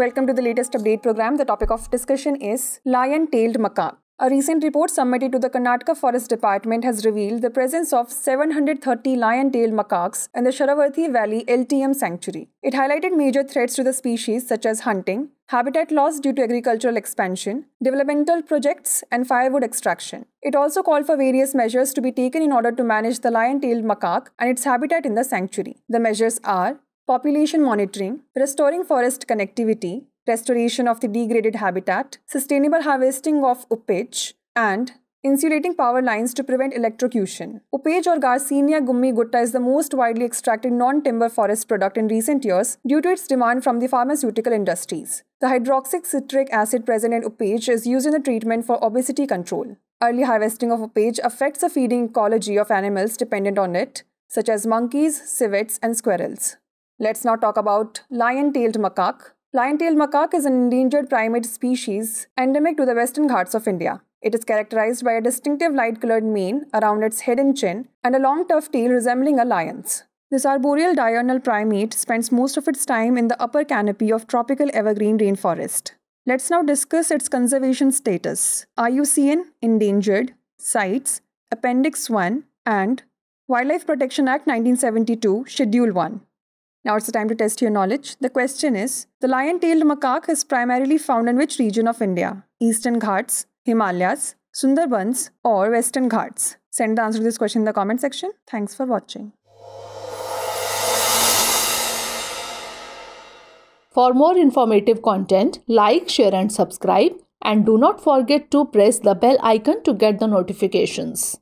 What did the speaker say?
Welcome to the latest update program. The topic of discussion is lion tailed macaque. A recent report submitted to the Karnataka Forest Department has revealed the presence of 730 lion-tailed macaques in the Sharavathi Valley LTM sanctuary. It highlighted major threats to the species such as hunting, habitat loss due to agricultural expansion, developmental projects, and firewood extraction. It also called for various measures to be taken in order to manage the lion-tailed macaque and its habitat in the sanctuary. The measures are population monitoring, restoring forest connectivity, restoration of the degraded habitat, sustainable harvesting of uppage, and insulating power lines to prevent electrocution. Uppage or Garcinia gummi gutta is the most widely extracted non-timber forest product in recent years due to its demand from the pharmaceutical industries. The hydroxycitric acid present in uppage is used in the treatment for obesity control. Early harvesting of uppage affects the feeding ecology of animals dependent on it, such as monkeys, civets, and squirrels. Let's now talk about lion-tailed macaque. Lion-tailed macaque is an endangered primate species endemic to the western Ghats of India. It is characterized by a distinctive light-colored mane around its head and chin and a long tough tail resembling a lion's. This arboreal diurnal primate spends most of its time in the upper canopy of tropical evergreen rainforest. Let's now discuss its conservation status. IUCN Endangered, CITES, Appendix 1 and Wildlife Protection Act 1972, Schedule 1. Now it's the time to test your knowledge. The question is The lion tailed macaque is primarily found in which region of India? Eastern Ghats, Himalayas, Sundarbans, or Western Ghats? Send the answer to this question in the comment section. Thanks for watching. For more informative content, like, share, and subscribe. And do not forget to press the bell icon to get the notifications.